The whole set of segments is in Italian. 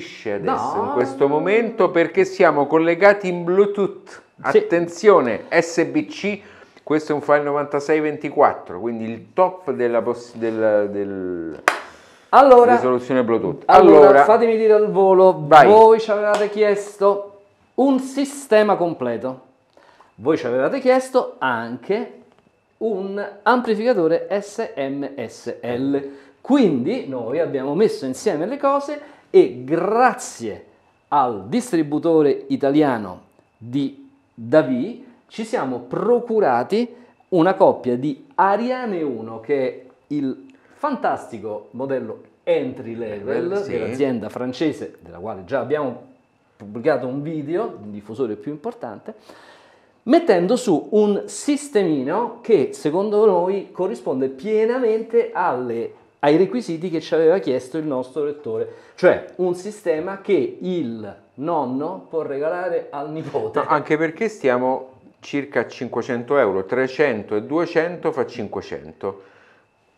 inorridisce adesso No. in questo momento perché siamo collegati in Bluetooth. Sì. Attenzione, SBC, questo è un file 9624, quindi il top della poss- del, del- Allora, risoluzione Bluetooth. allora, Allora, fatemi dire al volo, Vai. voi ci avevate chiesto un sistema completo. Voi ci avevate chiesto anche un amplificatore SMSL. Quindi noi abbiamo messo insieme le cose e grazie al distributore italiano di Davi ci siamo procurati una coppia di Ariane 1 che è il fantastico modello entry level sì. dell'azienda francese della quale già abbiamo pubblicato un video, il diffusore più importante, mettendo su un sistemino che secondo noi corrisponde pienamente alle- ai requisiti che ci aveva chiesto il nostro lettore, cioè un sistema che il nonno può regalare al nipote. no, anche perché stiamo circa a 500 euro, 300 e 200 fa 500.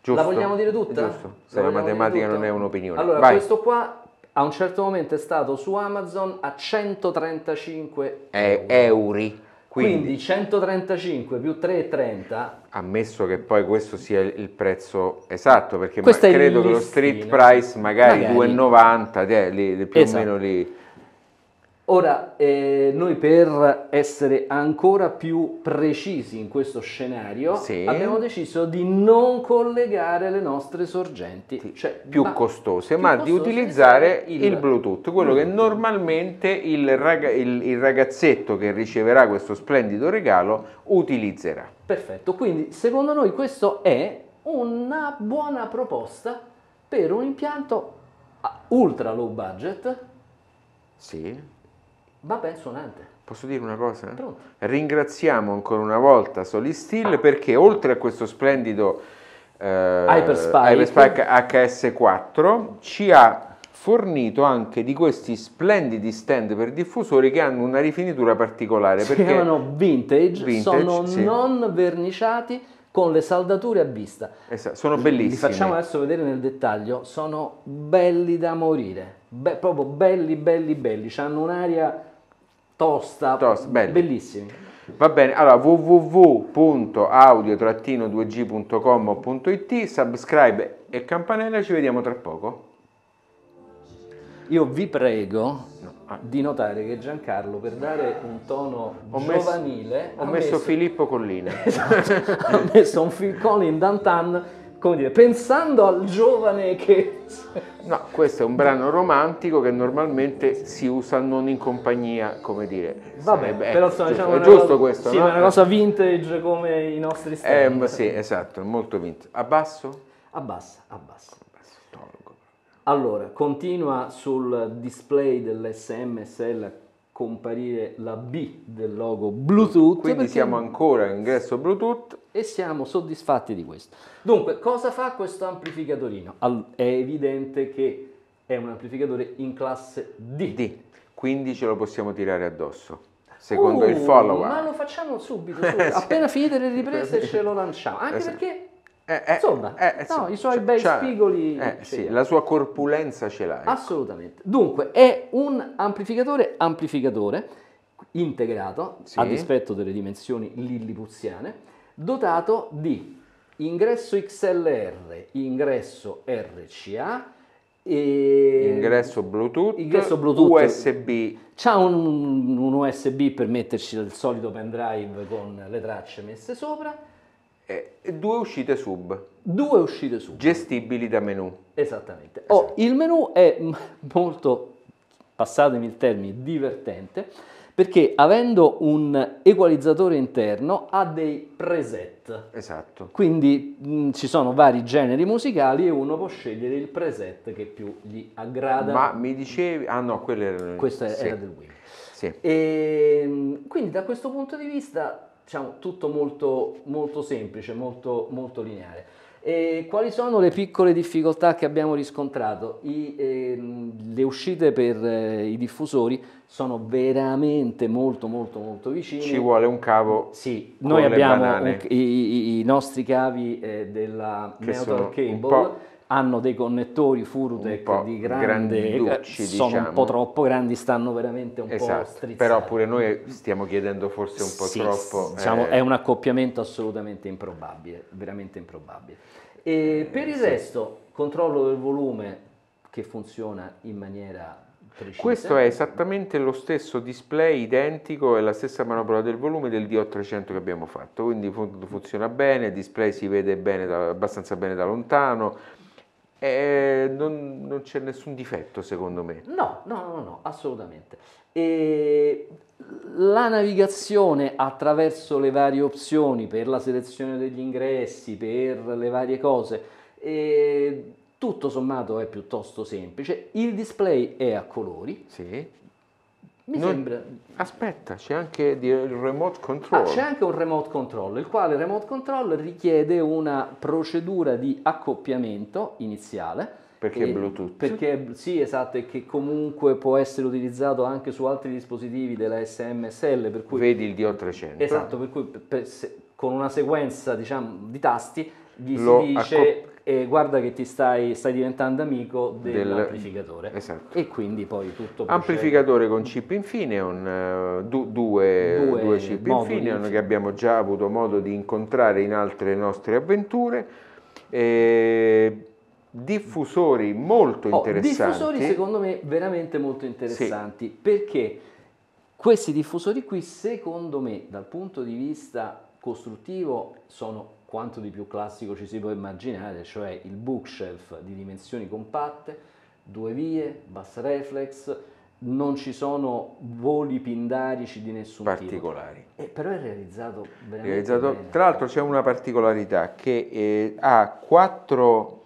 Giusto? La vogliamo dire tutta? Giusto, se La la matematica non è un'opinione. Allora, Vai. questo qua a un certo momento è stato su Amazon a 135 È euro. Quindi, Quindi, 135 più 3,30 ammesso che poi questo sia il prezzo esatto, perché credo che lo street price magari, Magari. 2,90, eh, lì più Esatto. o meno lì. Ora, eh, noi per essere ancora più precisi in questo scenario, Sì. abbiamo deciso di non collegare le nostre sorgenti, cioè più ma- costose, più ma di costose, utilizzare il- il, Bluetooth, quello che Bluetooth. normalmente il, raga- il- il ragazzetto che riceverà questo splendido regalo utilizzerà. Perfetto, quindi secondo noi questo è una buona proposta per un impianto ultra low budget, Sì, ma ben suonante. posso dire una cosa? Pronto? Ringraziamo ancora una volta Solistil perché oltre a questo splendido eh, Hyperspike. Hyperspike HS4 ci ha fornito anche di questi splendidi stand per diffusori che hanno una rifinitura particolare Si chiamano vintage, Vintage, sono sì. non verniciati con le saldature a vista. Esatto, sono Li bellissimi. facciamo adesso vedere nel dettaglio, sono belli da morire, Be- proprio belli, belli, belli, hanno un'aria tosta, Tosta, belli. bellissimi. Va bene, allora www.audio-2g.com.it, subscribe e campanella, ci vediamo tra poco. Io vi prego ah. di notare che Giancarlo per dare un tono Ho messo- giovanile Ho ha messo Filippo Collina. ha messo un Phil Collins Dantan, come dire, pensando al giovane che... No, questo è un brano romantico che normalmente si usa non in compagnia, come dire. Vabbè, sarebbe- però eh, insomma, giusto, diciamo è giusto cosa- questo, sì, no? ma è una cosa vintage come i nostri Eh, stand. ma sì, esatto, è molto vinto. Abbasso? Abbassa, abbassa. Abbasso, tolgo. Allora, continua sul display dell'SMSL comparire la B del logo Bluetooth Quindi siamo ancora in ingresso Bluetooth. E siamo soddisfatti di questo. Dunque, cosa fa questo amplificatorino? Al- è evidente che è un amplificatore in classe D. D. Quindi ce lo possiamo tirare addosso. Secondo il Uh, follower. Ma lo facciamo subito, subito. appena finite le riprese ce lo lanciamo. Anche Esatto. perché Eh, eh, Insomma, eh, no, i suoi c'ha- bei c'ha- spigoli eh, sì, la sua corpulenza ce l'ha. ecco. Assolutamente. Dunque, è un amplificatore amplificatore integrato, Sì. a dispetto delle dimensioni lillipuziane, dotato di ingresso XLR, ingresso RCA e Ingresso Bluetooth, ingresso Bluetooth. USB, C'ha un, un USB per metterci il solito pendrive con le tracce messe sopra, e due uscite sub, due uscite su. gestibili da menu. Esattamente. Oh, il menu è molto, passatemi il termine, divertente, perché avendo un equalizzatore interno ha dei preset. Esatto. Quindi mh, ci sono vari generi musicali e uno può scegliere il preset che più gli aggrada. Ma mi dicevi... Ah no, quello era... Questo sì, era del Wii. Sì. E, mh, quindi da questo punto di vista, diciamo, tutto molto, molto semplice, molto, molto lineare. E quali sono le piccole difficoltà che abbiamo riscontrato? I, ehm, le uscite per eh, i diffusori sono veramente molto molto molto vicine. Ci vuole un cavo Sì, con noi abbiamo un- i, i- i nostri cavi eh, della un Cable hanno dei connettori Furutec di grande granducci, sono diciamo. un po' troppo grandi, stanno veramente un po' Esatto, strizzati. però pure noi stiamo chiedendo forse un po' Sì, troppo. diciamo, eh, è un accoppiamento assolutamente improbabile, veramente improbabile. E per il sì. resto, controllo del volume che funziona in maniera precisa. Questo è esattamente lo stesso display identico e la stessa manopola del volume del D800 che abbiamo fatto, quindi fun- funziona bene, il display si vede bene abbastanza bene da lontano, e non, non c'è nessun difetto secondo me. No, no, no, no, assolutamente. E la navigazione attraverso le varie opzioni per la selezione degli ingressi, per le varie cose, e tutto sommato è piuttosto semplice. Il display è a colori. Sì. Mi Non- sembra. Aspetta, c'è anche il remote control. Ah, c'è anche un remote control, il quale remote control richiede una procedura di accoppiamento iniziale. Perché è Bluetooth. Perché sì, esatto, e che comunque può essere utilizzato anche su altri dispositivi della SMSL, per cui Vedi il D800. Esatto, per cui per- se- con una sequenza diciamo, di tasti gli Lo si dice eh, guarda che ti stai, stai diventando amico Del- dell'amplificatore esatto. e quindi poi tutto. Amplificatore con chip Infineon, eh, du- due, Due due chip Infineon Infi- che abbiamo già avuto modo di incontrare in altre nostre avventure. E diffusori molto Oh, interessanti. diffusori secondo me veramente molto interessanti perché questi diffusori qui secondo me dal punto di vista costruttivo sono quanto di più classico ci si può immaginare, cioè il bookshelf di dimensioni compatte, due vie, bass reflex, non ci sono voli pindarici di nessun tipo. particolari. Eh, però è realizzato veramente Realizzato- bene. tra l'altro c'è una particolarità che eh, ha quattro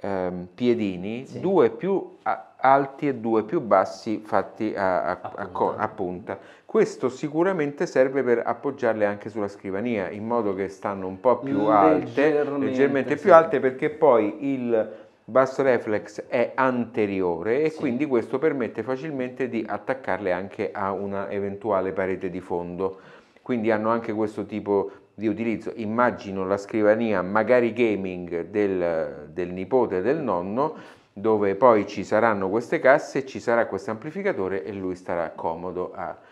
ehm, piedini, Sì. due più alti e due più bassi fatti a, a- A a punta. a punta. Questo sicuramente serve per appoggiarle anche sulla scrivania, in modo che stanno un po' più alte, Leggermente, leggermente sì. più alte, perché poi il bass reflex è anteriore e Sì. quindi questo permette facilmente di attaccarle anche a una eventuale parete di fondo. Quindi hanno anche questo tipo di utilizzo. Immagino la scrivania magari gaming del, del nipote del nonno, dove poi ci saranno queste casse, ci sarà questo amplificatore e lui starà comodo a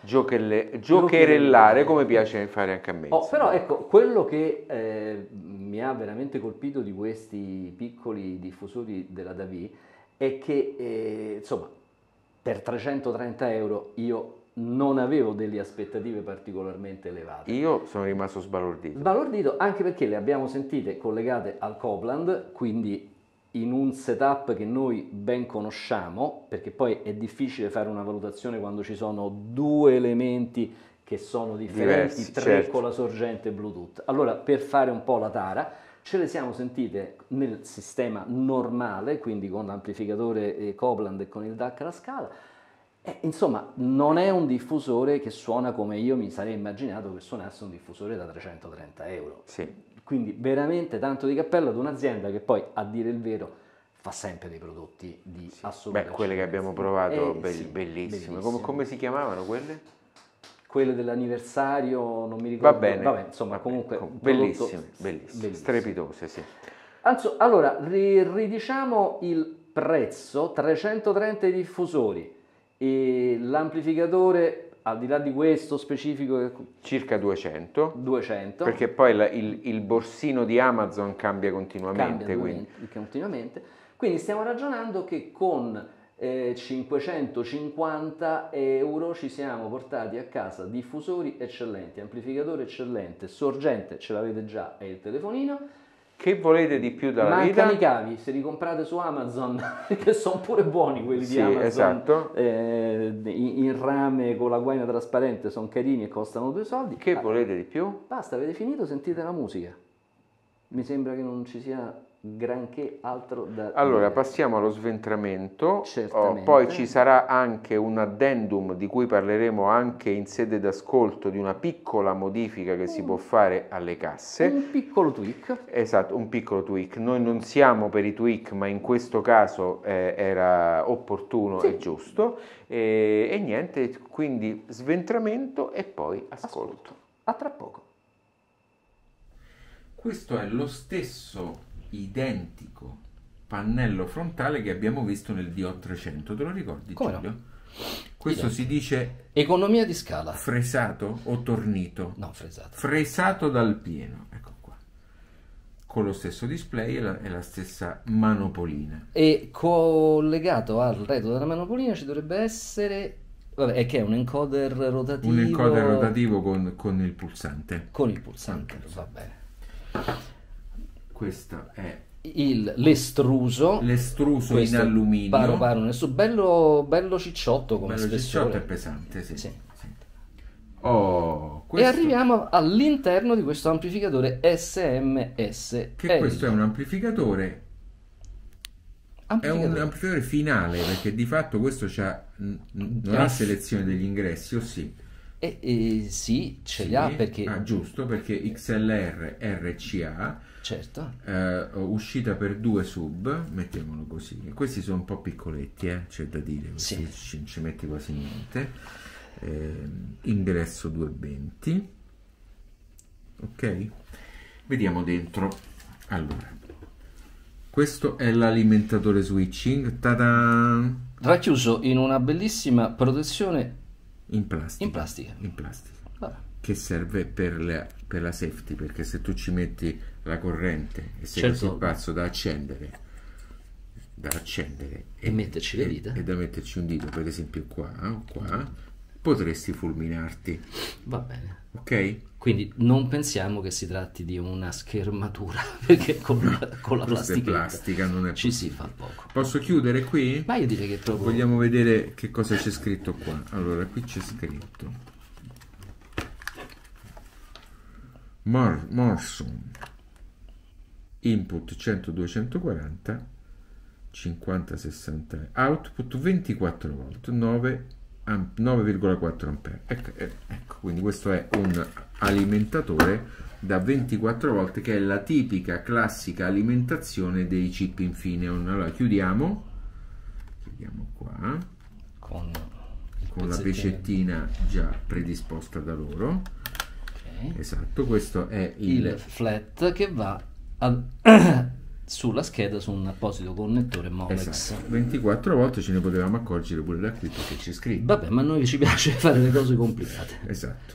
giochelle- giocherellare come piace fare anche a me. Oh, però ecco, quello che eh, mi ha veramente colpito di questi piccoli diffusori della Davi è che, eh, insomma, per 330 euro io non avevo delle aspettative particolarmente elevate. Io sono rimasto sbalordito. Sbalordito anche perché le abbiamo sentite collegate al Copland, quindi in un setup che noi ben conosciamo, perché poi è difficile fare una valutazione quando ci sono due elementi che sono differenti, Diversi, tre certo. con la sorgente Bluetooth. Allora, per fare un po' la tara, ce le siamo sentite nel sistema normale, quindi con l'amplificatore eh, Copland e con il DAC alla scala. E, insomma, non è un diffusore che suona come io mi sarei immaginato che suonasse un diffusore da 330 euro. Sì. Quindi veramente tanto di cappello ad un'azienda che poi, a dire il vero, fa sempre dei prodotti di assoluta Beh, quelle che abbiamo provato, Eh, be- sì, bellissime. Come, come si chiamavano quelle? Quelle dell'anniversario, non mi ricordo. Va bene. Vabbè, insomma, va comunque... bene. bellissime, bellissime, bellissimo. strepitose, sì. Anzo- allora, ri- ridiciamo il prezzo, 330 i diffusori e l'amplificatore, al di là di questo specifico, Circa 200, 200. perché poi la- il, il borsino di Amazon cambia continuamente, cambia quindi continuamente. Quindi stiamo ragionando che con eh, 550 euro ci siamo portati a casa diffusori eccellenti, amplificatore eccellente, sorgente ce l'avete già, è il telefonino. Che volete di più dalla Mancano i vita? cavi, se li comprate su Amazon, che sono pure buoni quelli Sì, di Amazon, esatto. eh, in, in rame con la guaina trasparente, sono carini e costano due soldi. Che Ah, volete di più? Basta, avete finito, sentite la musica. Mi sembra che non ci sia granché altro da Allora, dire. passiamo allo sventramento. Oh, poi ci sarà anche un addendum di cui parleremo anche in sede d'ascolto di una piccola modifica che Mm. si può fare alle casse. Un piccolo tweak. Esatto, un piccolo tweak. Noi non siamo per i tweak, ma in questo caso eh, era opportuno Sì. e giusto. E, e niente, quindi sventramento e poi ascolto. A tra poco. Questo è lo stesso identico pannello frontale che abbiamo visto nel DO300, te lo ricordi Come no? Giulio? Questo si dice Economia di scala. fresato o tornito? No, fresato. Fresato dal pieno, ecco qua. Con lo stesso display e la, e la stessa manopolina. E collegato al retro della manopolina ci dovrebbe essere... Vabbè, è che è un encoder rotativo... Un encoder rotativo con, con il pulsante. Con il pulsante, va bene. Questo è Il, l'estruso... l'estruso in alluminio. Paro paro, nel suo- bello, bello cicciotto come Bello spessore. cicciotto e pesante, sì. Sì. Oh, E questo, arriviamo all'interno di questo amplificatore SMS. che questo è un amplificatore È un Amplificatore. finale perché di fatto questo c'ha, n- non ha selezione degli ingressi, o sì? E, e sì, ce li Sì. ha perché... Ah, giusto, perché XLR RCA, Certo. eh, uscita per due sub, mettiamolo così. Questi sono un po' piccoletti, eh, c'è da dire, Sì. ci, ci metti quasi niente. Ehm, ingresso 220. Ok? Vediamo dentro. Allora, questo è l'alimentatore switching. Ta-da! Racchiuso in una bellissima protezione In plastica. in plastica. In plastica. Che serve per la, per la safety, perché se tu ci metti la corrente e sei Certo. così pazzo da accendere, da accendere E metterci le dita. e da metterci un dito, per esempio qua o qua, potresti fulminarti, Va bene. ok? Quindi non pensiamo che si tratti di una schermatura, perché con, con la è plastichetta plastica, non è ci si fa poco. Posso chiudere qui? Ma io direi che proprio... Vogliamo vedere che cosa c'è scritto qua. Allora, qui c'è scritto Mor- Morson input 100 240 50 60 output 24 volt 9 am- 9,4 ampere. Ecco, eh, ecco, quindi questo è un alimentatore da 24 volt che è la tipica classica alimentazione dei chip Infineon allora chiudiamo. Chiudiamo qua. Con, con la pecettina già predisposta da loro. Ok. esatto questo è il, Il flat che va sulla scheda su un apposito connettore Molex. esatto 24 volte ce ne potevamo accorgere pure da qui perché c'è scritto Vabbè, ma a noi ci piace fare le cose complicate. esatto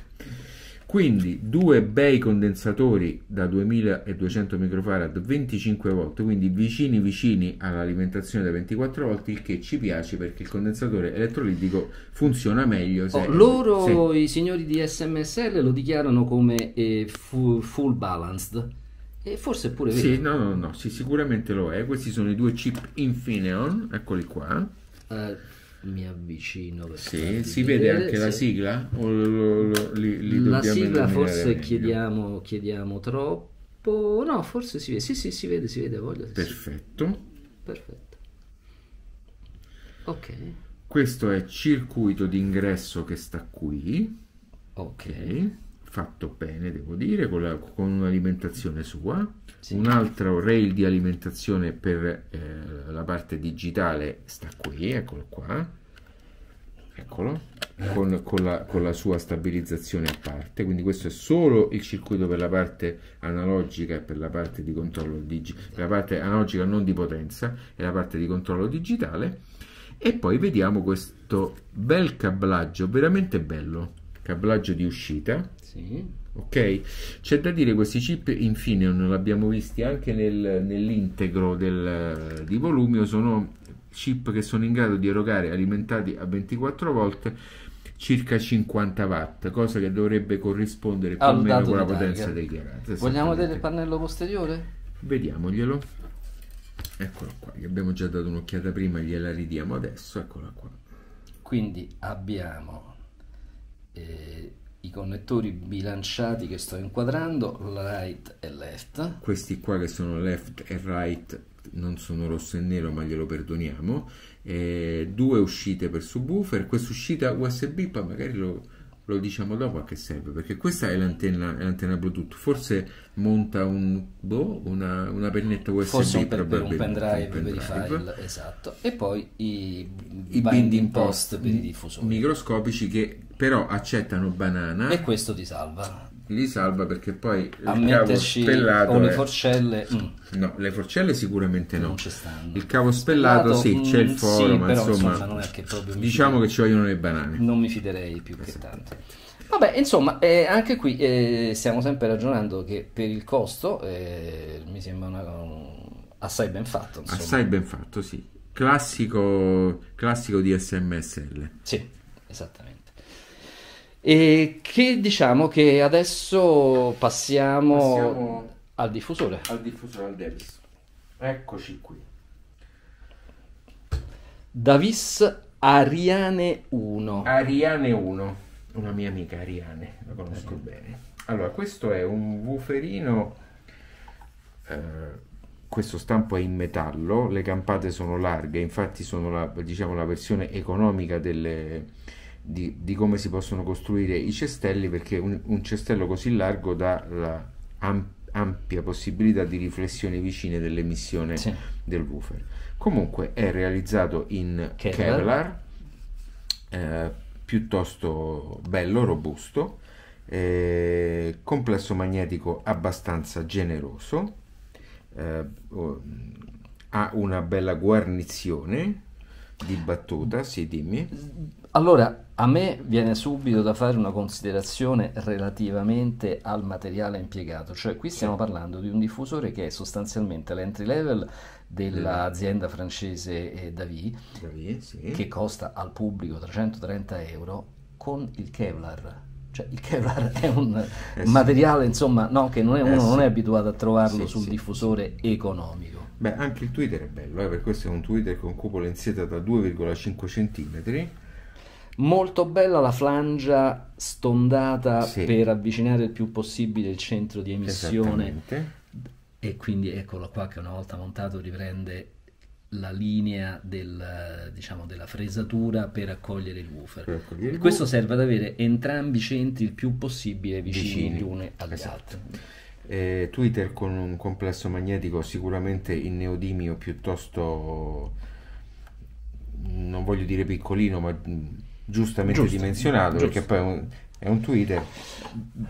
quindi due bei condensatori da 2200 microfarad 25 volt quindi vicini vicini all'alimentazione da 24 volt il che ci piace perché il condensatore elettrolitico funziona meglio se Oh, loro, se- i signori di SMSL, lo dichiarano come eh, fu- full balanced. E forse pure vero. Sì, no, no, no, sì, sicuramente lo è. Questi sono i due chip Infineon, eccoli qua. Eh, mi avvicino. Sì, si vede anche la sigla? O lo- lo- li, li La sigla forse chiediamo, chiediamo troppo. No, forse si vede. Sì, sì, si vede, si vede. Voglio. sì, sì. Perfetto. Perfetto. Ok. Questo è circuito d'ingresso che sta qui, Ok. ok? Fatto bene, devo dire, con, la- con un'alimentazione sua. Sì. Un altro rail di alimentazione per eh, la parte digitale sta qui, eccolo qua. Eccolo, con, con la, con la sua stabilizzazione a parte. Quindi questo è solo il circuito per la parte analogica e per la parte di controllo digitale, la parte analogica non di potenza e la parte di controllo digitale. E poi vediamo questo bel cablaggio, veramente bello, cablaggio di uscita. Sì. Ok, c'è da dire questi chip Infineon l'abbiamo visti anche nel- nell'integro del, di volumio, sono chip che sono in grado di erogare alimentati a 24 volt circa 50 watt, cosa che dovrebbe corrispondere più o meno con la potenza garage. Vogliamo vedere il pannello posteriore? Vediamoglielo. Eccolo qua, gli abbiamo già dato un'occhiata prima, gliela ridiamo adesso, eccola qua. Quindi abbiamo eh, i connettori bilanciati che sto inquadrando, right e left. questi qua che sono left e right non sono rosso e nero ma glielo perdoniamo Eh, due uscite per subwoofer questa uscita USB poi magari lo, lo diciamo dopo a che serve perché questa è l'antenna, è l'antenna bluetooth forse monta un, boh, una, una pennetta USB Forse un, per, per un pendrive un per i pendrive. file, esatto. E poi i, i binding post per i diffusori. microscopici che però accettano banana E questo ti salva. li salva perché poi il A cavo metterci spellato o le forcelle mm, No, le forcelle sicuramente no. Il cavo spellato, sì, c'è il mm, foro, sì, ma però, insomma, mi diciamo che ci vogliono le banane. non mi fiderei più che tanto. Vabbè, insomma, eh, anche qui eh, stiamo sempre ragionando che per il costo eh, mi sembra una, un- assai ben fatto. Insomma. Assai ben fatto, sì. Classico, classico di SMSL. Sì, esattamente. E che diciamo che adesso passiamo, Passiamo- al diffusore. Al diffusore al Davis. Eccoci qui. Davis Ariane 1. Ariane 1, una mia amica Ariane, la conosco bene. Allora, questo è un wooferino, eh, questo stampo è in metallo, le campate sono larghe, infatti sono la, diciamo, la versione economica delle- di, di come si possono costruire i cestelli, perché un, un cestello così largo dà la am- ampia possibilità di riflessioni vicine dell'emissione Sì. del woofer. Comunque è realizzato in Kevlar. Kevlar, eh, piuttosto bello, robusto, eh, complesso magnetico abbastanza generoso, eh, oh, ha una bella guarnizione di battuta, sì dimmi. Allora, a me viene subito da fare una considerazione relativamente al materiale impiegato, cioè qui stiamo parlando di un diffusore che è sostanzialmente l'entry level dell'azienda francese eh, Davy, Davide, sì. che costa al pubblico 330 euro con il Kevlar. Cioè il Kevlar è un Eh sì. materiale, insomma, no, che non è- Eh uno non sì. è abituato a trovarlo sul diffusore economico. Beh, anche il Twitter è bello, eh, per questo è un Twitter con cupola in seta da 2,5 cm. Molto bella la flangia stondata Sì. per avvicinare il più possibile il centro di emissione e quindi eccolo qua che una volta montato riprende la linea del, diciamo, della fresatura per accogliere il woofer. Accogliere il Questo woofer. serve ad avere entrambi i centri il più possibile vicini, Vicini. gli uni agli Esatto. altri. Eh, Twitter con un complesso magnetico sicuramente in neodimio piuttosto non voglio dire piccolino ma giustamente Giusto, dimensionato giusto. perché poi è un, è un Twitter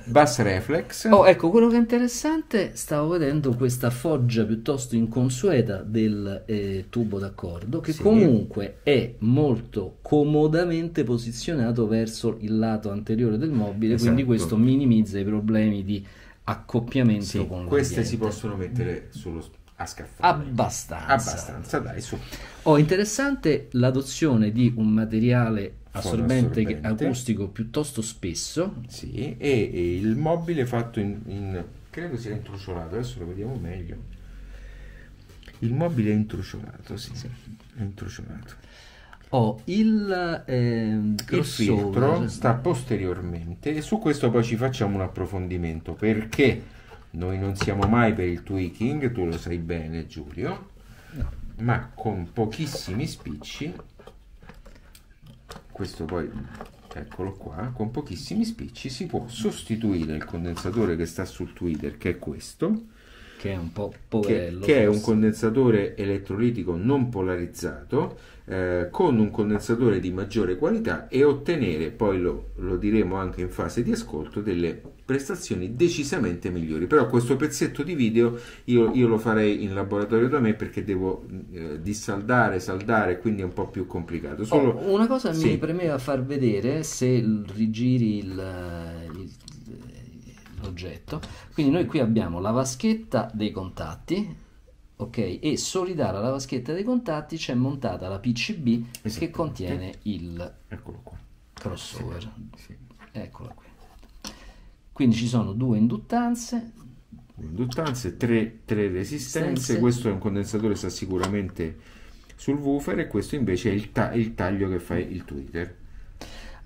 bus reflex Oh, ecco, quello che è interessante, stavo vedendo questa foggia piuttosto inconsueta del eh, tubo d'accordo, che Sì. comunque è molto comodamente posizionato verso il lato anteriore del mobile, quindi Esatto. questo minimizza i problemi di accoppiamento Sì, con queste si possono mettere sullo a scaffale Abbastanza. abbastanza dai su Oh, interessante l'adozione di un materiale assorbente, Fonoassorbente. acustico piuttosto spesso, sì e, e il mobile fatto in, in- credo sia intruciolato adesso lo vediamo meglio. Il mobile è intruciolato sì, è intruciolato Oh, il, ehm, Il crossover- filtro sta posteriormente e su questo poi ci facciamo un approfondimento perché noi non siamo mai per il tweaking, tu lo sai bene Giulio, ma con pochissimi spicci, questo poi eccolo qua, con pochissimi spicci si può sostituire il condensatore che sta sul Twitter, che è questo, che è un po' che, poverello. che è un condensatore elettrolitico non polarizzato eh, con un condensatore di maggiore qualità e ottenere, poi lo, lo diremo anche in fase di ascolto, delle prestazioni decisamente migliori. Però questo pezzetto di video io, io lo farei in laboratorio da me perché devo eh, dissaldare, saldare, quindi è un po' più complicato. Solo, Oh, una cosa Sì. mi premeva far vedere se rigiri il- l'oggetto. Quindi noi qui abbiamo la vaschetta dei contatti, ok? E solidale alla vaschetta dei contatti c'è montata la PCB che contiene il crossover. Sì. Eccola qui. Quindi ci sono due induttanze, induttanze, tre, tre resistenze. Resistenze. Questo è un condensatore, sta sicuramente sul woofer, e questo invece è il, ta- il taglio che fa il tweeter.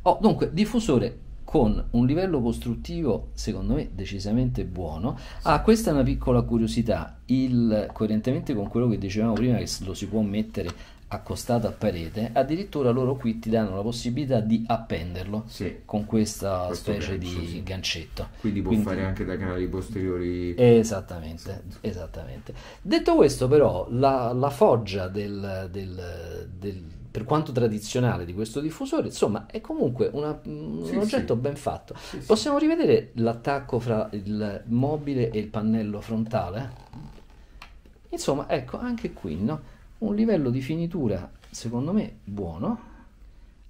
Oh, dunque, diffusore con un livello costruttivo secondo me decisamente buono. Ah, questa è una piccola curiosità. Il, coerentemente con quello che dicevamo prima, che lo si può mettere accostato a parete, addirittura loro qui ti danno la possibilità di appenderlo Sì. con questa specie gancio, di sì. gancetto. Quindi può fare anche da canali posteriori. Esattamente, esattamente. Detto questo, però, la, la foggia del, del- del per quanto tradizionale di questo diffusore, insomma, è comunque una, un Sì, oggetto sì. ben fatto. Sì. Possiamo rivedere l'attacco fra il mobile e il pannello frontale? Insomma, ecco, anche qui, no? Un livello di finitura, secondo me, buono,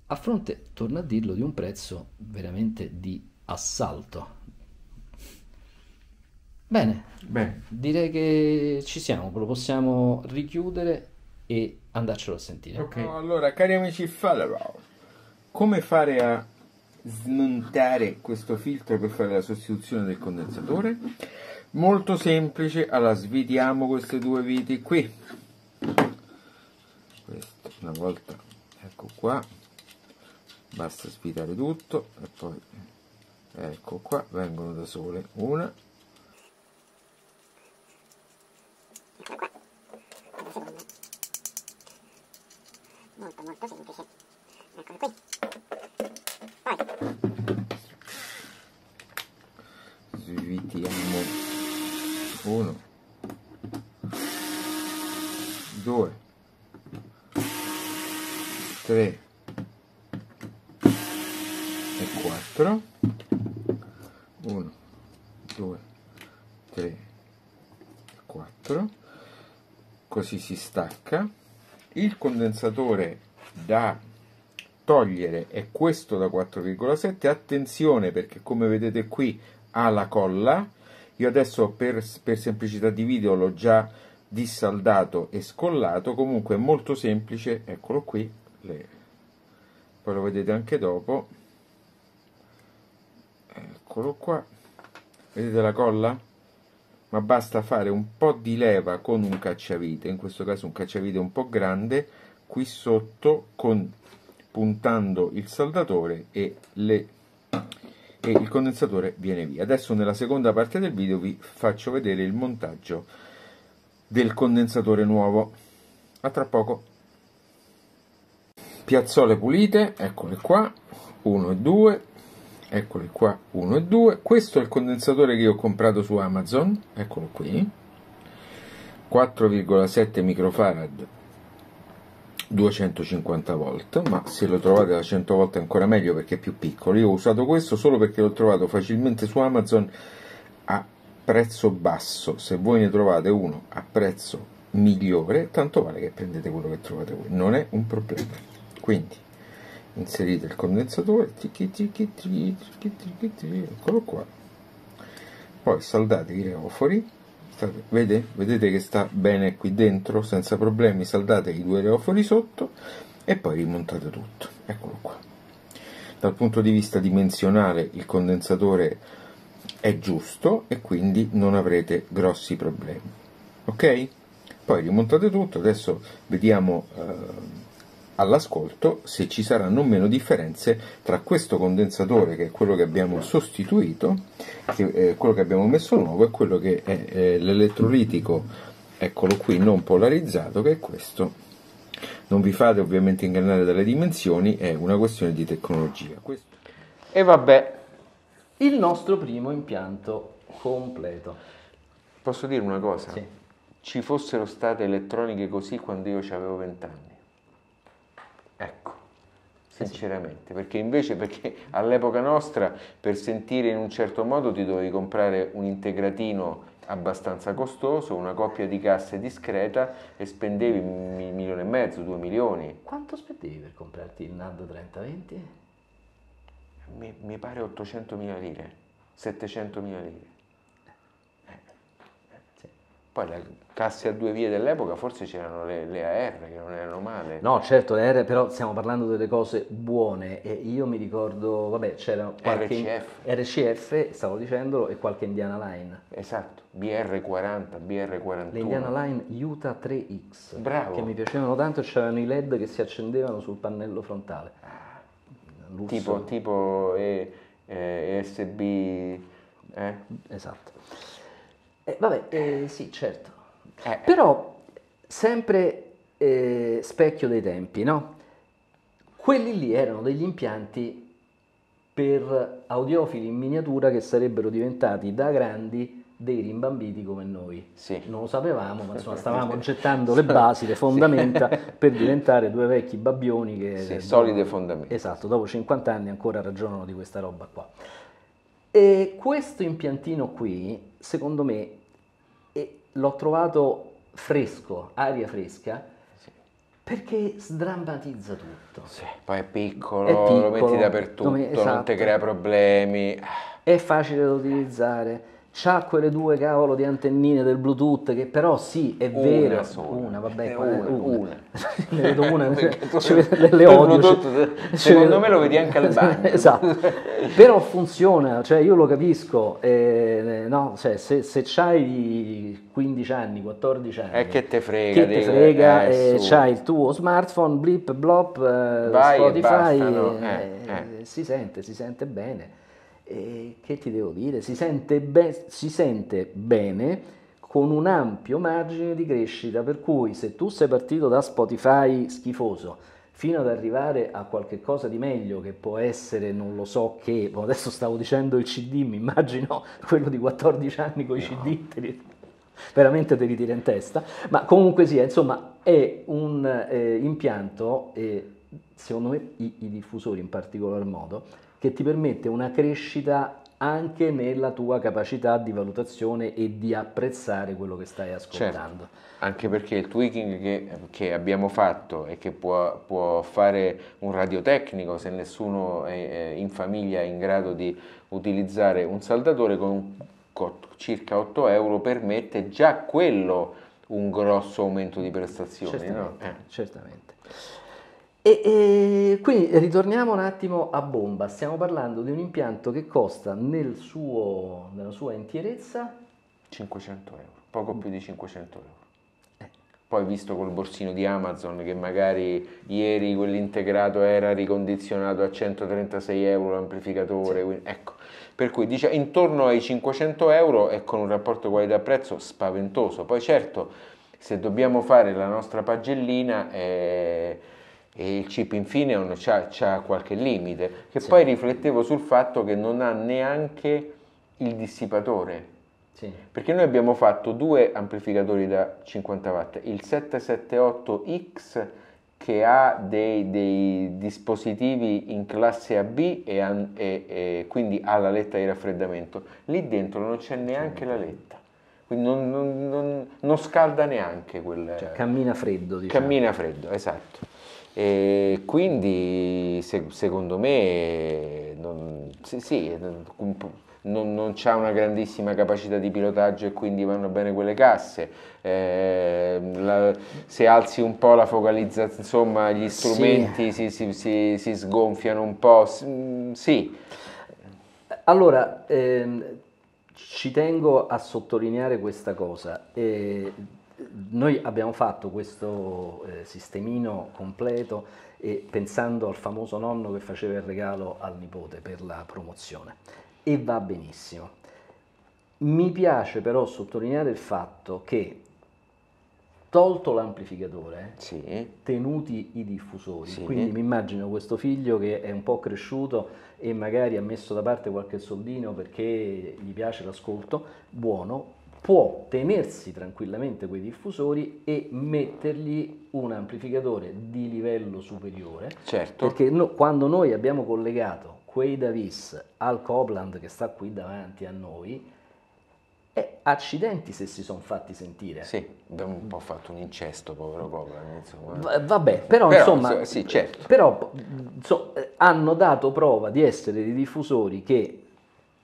a fronte, torno a dirlo, di un prezzo veramente di assalto. Bene, Bene, direi che ci siamo, lo possiamo richiudere e andarcelo a sentire. ok. Allora, cari amici follower, come fare a smontare questo filtro per fare la sostituzione del condensatore? Molto semplice, allora svitiamo queste due viti qui. Questo una volta, ecco qua, basta svitare tutto e poi, ecco qua, vengono da sole. Una, molto molto semplice eccolo qui poi svitiamo uno due. Tre. E quattro uno. Due. Tre. Quattro. Così si stacca il condensatore da togliere è questo da 4,7 attenzione perché come vedete qui ha la colla. Io adesso per, per semplicità di video l'ho già dissaldato e scollato. Comunque è molto semplice. Eccolo qui le- poi lo vedete anche dopo. Eccolo qua. Vedete la colla ma basta fare un po' di leva con un cacciavite, in questo caso un cacciavite un po' grande, qui sotto con, puntando il saldatore e, le, e il condensatore viene via. Adesso nella seconda parte del video vi faccio vedere il montaggio del condensatore nuovo. A tra poco. Piazzole pulite, eccole qua, 1 e 2, eccoli qua 1 e 2 questo è il condensatore che ho comprato su Amazon. Eccolo qui. 4,7 microfarad 250 volt. Ma se lo trovate da 100 volt è ancora meglio perché è più piccolo. Io ho usato questo solo perché l'ho trovato facilmente su Amazon a prezzo basso. Se voi ne trovate uno a prezzo migliore tanto vale che prendete quello che trovate voi. Non è un problema. Quindi inserite il condensatore tichi, tichi, tichi, tichi, tichi, tichi, eccolo qua. Poi saldate i reofori State- vede? vedete che sta bene qui dentro senza problemi saldate i due reofori sotto e poi rimontate tutto. Eccolo qua. Dal punto di vista dimensionale il condensatore è giusto e quindi non avrete grossi problemi. Ok? Poi rimontate tutto adesso vediamo eh, all'ascolto se ci saranno meno differenze tra questo condensatore che è quello che abbiamo sostituito, che è quello che abbiamo messo nuovo e quello che è eh, l'elettrolitico, eccolo qui, non polarizzato, che è questo. Non vi fate ovviamente ingannare dalle dimensioni, è una questione di tecnologia. Questo- E vabbè, Il nostro primo impianto completo. posso dire una cosa? Sì. Ci fossero state elettroniche così quando io avevo 20 anni. Ecco, sinceramente, perché invece perché all'epoca nostra per sentire in un certo modo ti dovevi comprare un integratino abbastanza costoso, una coppia di casse discreta e spendevi un mi- milione e mezzo, due milioni. Quanto spendevi per comprarti il NAD 3020? Mi, mi pare 800 mila lire, 700 mila lire. Poi le casse a due vie dell'epoca forse c'erano le, le AR che non erano male. No, certo, le R, però stiamo parlando delle cose buone e io mi ricordo, vabbè, c'era qualche RCF. RCF, stavo dicendolo, e qualche Indiana Line. Esatto, BR40, BR41. Le Indiana Line Utah 3X, Bravo. che mi piacevano tanto e c'erano i LED che si accendevano sul pannello frontale. Lusso. Tipo, tipo E- eh, ESB, eh? Esatto. Eh, vabbè, eh, sì, certo. Eh. Però sempre eh, specchio dei tempi, no? Quelli lì erano degli impianti per audiofili in miniatura che sarebbero diventati da grandi dei rimbambiti come noi. Sì. Non lo sapevamo, ma insomma stavamo gettando le basi, le fondamenta per diventare due vecchi babbioni che... Sì, dopo- solide fondamenta. Esatto, dopo 50 anni ancora ragionano di questa roba qua. E questo impiantino qui, secondo me, l'ho trovato fresco, aria fresca, perché sdrammatizza tutto. Sì, poi è piccolo, È lo piccolo, metti dappertutto, dove- non ti esatto. crea problemi. È facile da utilizzare. C'ha quelle due cavolo di antennine del Bluetooth che però sì, è Una vero. sola. Una, vabbè, Eh, qua- una, una. ne vedo una, Perché tu- ci vedo le, odio. Bluetooth, ci- secondo ci me lo vedi anche al bagno. esatto. Però funziona, cioè io lo capisco, eh, no, cioè, se, se c'hai 15 anni, 14 anni, E che te frega, che te frega, eh, eh, c'hai il tuo smartphone, blip, blop, eh, Vai e Spotify, basta, no? eh, Eh, si sente, si sente bene. E che ti devo dire? Si sente, be- si sente bene con un ampio margine di crescita, per cui se tu sei partito da Spotify schifoso fino ad arrivare a qualche cosa di meglio che può essere, non lo so che, adesso stavo dicendo il CD, mi immagino quello di 14 anni con i CD, te li- veramente te li tira in testa, ma comunque sia, insomma, è un eh, impianto, eh, secondo me i, i diffusori in particolar modo, che ti permette una crescita anche nella tua capacità di valutazione e di apprezzare quello che stai ascoltando. Anche perché il tweaking che, che abbiamo fatto e che può, può fare un radiotecnico se nessuno è, in famiglia è in grado di utilizzare un saldatore con un co- circa 8 euro permette già quello un grosso aumento di prestazioni. no? Certamente, Eh. certamente. E, e quindi ritorniamo un attimo a bomba, stiamo parlando di un impianto che costa nel suo, nella sua intierezza 500 euro, poco più di 500 euro. Eh. Poi visto col borsino di Amazon che magari ieri quell'integrato era ricondizionato a 136 euro l'amplificatore, quindi- ecco, per cui dice intorno ai 500 euro e con un rapporto qualità-prezzo spaventoso. Poi certo, se dobbiamo fare la nostra pagellina eh, e il chip Infineon c'ha, qualche limite, che Sì. poi riflettevo sul fatto che non ha neanche il dissipatore. Sì. Perché noi abbiamo fatto due amplificatori da 50 watt, il 778X che ha dei, dei dispositivi in classe AB e, e- e quindi ha la letta di raffreddamento, lì dentro non c'è neanche la letta, quindi non, non- non- non scalda neanche quel... Cioè, cammina freddo, diciamo. Cammina freddo, esatto. E quindi se- secondo me non, sì, sì, non, non c'ha una grandissima capacità di pilotaggio e quindi vanno bene quelle casse. Eh, la- se alzi un po' la focalizzazione, insomma, gli Sì. strumenti si, si- si- si sgonfiano un po'. mm, Sì, Allora, ehm, ci tengo a sottolineare questa cosa. Eh, noi abbiamo fatto questo eh, sistemino completo e pensando al famoso nonno che faceva il regalo al nipote per la promozione e va benissimo. Mi piace però sottolineare il fatto che tolto l'amplificatore, sì, tenuti i diffusori. Sì. Quindi mi immagino questo figlio che è un po' cresciuto e magari ha messo da parte qualche soldino perché gli piace l'ascolto, buono, può tenersi tranquillamente quei diffusori e mettergli un amplificatore di livello superiore. certo. Perché no- quando noi abbiamo collegato quei Davis al Copland che sta qui davanti a noi, eh, accidenti se si sono fatti sentire. Sì, abbiamo un po' fatto un incesto, povero Copland, insomma. Va- Vabbè, però, Però, insomma, sì, certo. però, so- eh, hanno dato prova di essere dei diffusori che,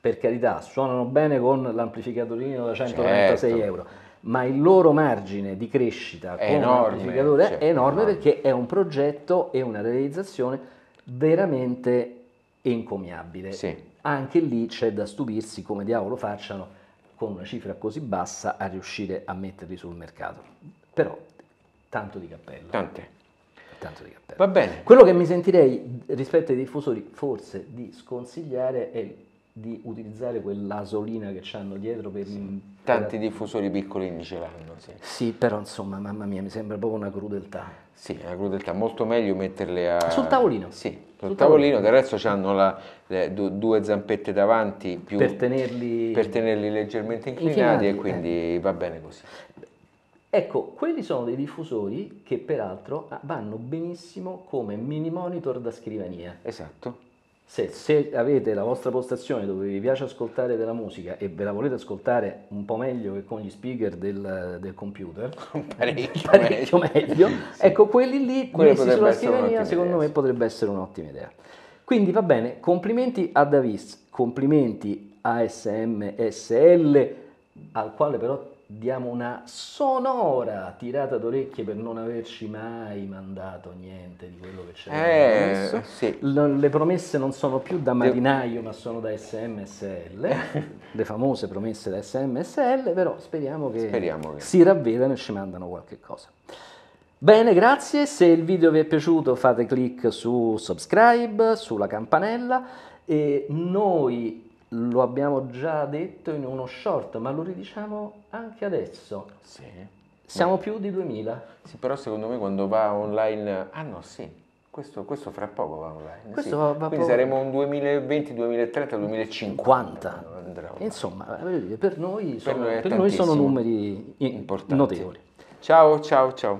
per carità, suonano bene con l'amplificatorino da 136 Certo. euro, ma il loro margine di crescita È con enorme, l'amplificatore certo, è enorme enorme. perché è un progetto e una realizzazione veramente encomiabile. Sì. Anche lì c'è da stupirsi come diavolo facciano con una cifra così bassa a riuscire a metterli sul mercato. Però tanto di cappello. Tant'è. Tanto di cappello. Va bene. Quello che mi sentirei rispetto ai diffusori forse di sconsigliare è di utilizzare quell'asolina che hanno dietro per... Tanti diffusori piccolini ce l'hanno, sì. Sì, però insomma, mamma mia, mi sembra proprio una crudeltà. Sì, una crudeltà, molto meglio metterle a... Sul tavolino. Sì, sul, Sul tavolino, del resto hanno la- le du- due zampette davanti più Per tenerli... per tenerli leggermente inclinati, Inclinati, e quindi va bene così. Ecco, quelli sono dei diffusori che peraltro vanno benissimo come mini monitor da scrivania. Esatto. Se, se avete la vostra postazione dove vi piace ascoltare della musica e ve la volete ascoltare un po' meglio che con gli speaker del, del computer, Parecchio, parecchio meglio, ecco quelli lì potrebbe sulla scrivania secondo idea, me sì. potrebbe essere un'ottima idea. Quindi va bene, complimenti a Davis, complimenti a SMSL, al quale però diamo una sonora tirata d'orecchie per non averci mai mandato niente di quello che c'era Eh, promesso. sì. L- Le promesse non sono più da marinaio, ma sono da SMSL, le famose promesse da SMSL, però speriamo che, Speriamo che- si ravvedano e ci mandano qualche cosa. Bene, grazie. Se il video vi è piaciuto fate clic su subscribe, sulla campanella e noi lo abbiamo già detto in uno short, ma lo ridiciamo anche adesso. Sì. Siamo più di 2000. Sì, però secondo me quando va online... Ah no, sì, questo, questo fra poco va online. Questo sì. va- va Quindi poco. saremo un 2020, 2030, 2050. Andrà online. Insomma, dire, per noi sono, noi per noi sono numeri Importanti. notevoli. Ciao, ciao, ciao.